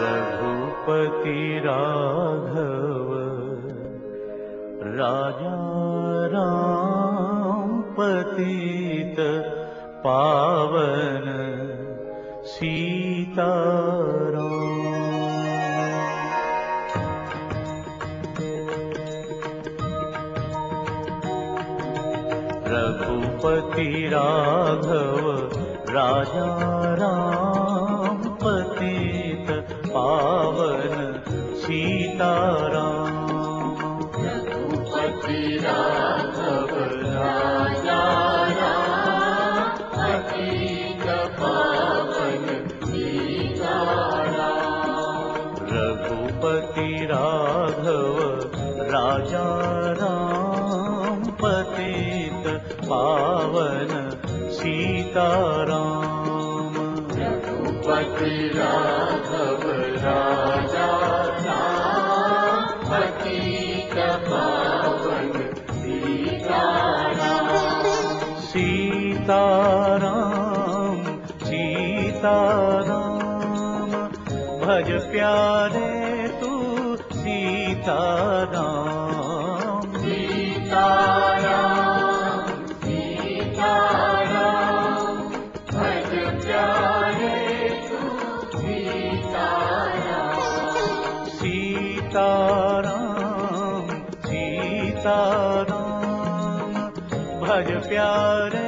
रघुपति राघव राजा राम पतित पावन सीताराम। रघुपति राघव राजा सीताराम रघुपति राघव राजा रघुपति राघव राजा राम पतित पावन सीताराम रघुपति राघव सीताराम सीताराम सीताराम भज प्यारे तू सीताराम। सीताराम सीताराम भज प्यारे तू सीताराम। सीताराम सीताराम भज प्यारे